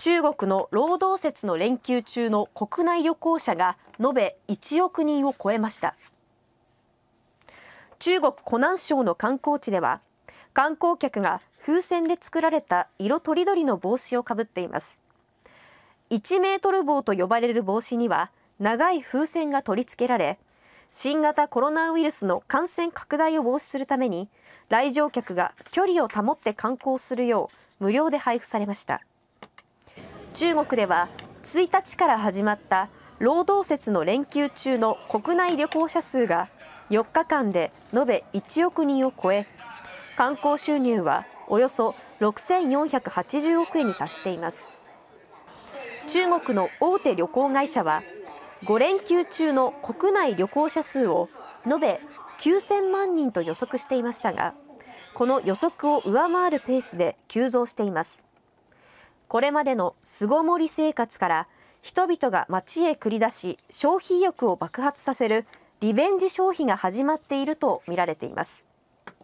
中国の労働節の連休中の国内旅行者が延べ1億人を超えました。中国湖南省の観光地では観光客が風船で作られた色とりどりの帽子をかぶっています。1メートル帽と呼ばれる帽子には長い風船が取り付けられ新型コロナウイルスの感染拡大を防止するために来場客が距離を保って観光するよう無料で配布されました。中国では1日から始まった労働節の連休中の国内旅行者数が4日間で延べ1億人を超え観光収入はおよそ6480億円に達しています。中国の大手旅行会社は5連休中の国内旅行者数を延べ9000万人と予測していましたがこの予測を上回るペースで急増しています。これまでの巣ごもり生活から人々が街へ繰り出し消費意欲を爆発させるリベンジ消費が始まっているとみられています。